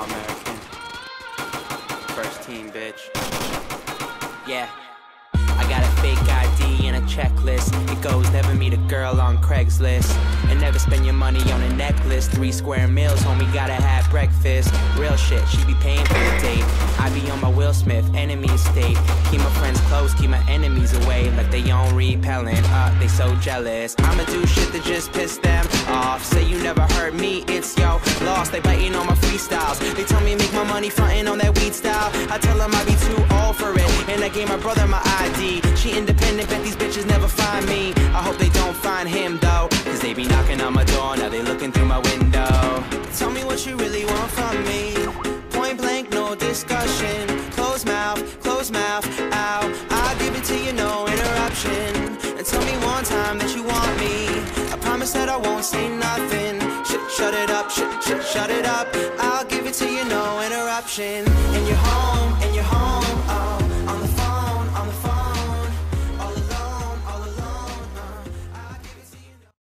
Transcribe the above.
All-American. First team, bitch. Yeah. I got a fake ID and a checklist. It goes never meet a girl on Craigslist. And never spend your money on a necklace. Three square meals, homie, gotta have breakfast. Real shit, she be paying for the date. I be on my Will Smith, enemy estate. Keep my friends close, keep my enemies away. Like they on repelling, uh, they so jealous. I'ma do shit that just piss them off. Say you never heard me, it's freestyles. They tell me make my money frontin' on that weed style. I tell them I be too old for it. And I gave my brother my ID. She independent, bet these bitches never find me. I hope they don't find him though. Cause they be knocking on my door, now they looking through my window. Tell me what you really want from me. Point blank, no discussion. Close mouth, close mouth, ow. I'll give it to you, no interruption. And tell me one time that you want me. I promise that I won't say nothing shut it up, sh- sh- shut it up. I'll give it to you, no interruption. In your heart. home.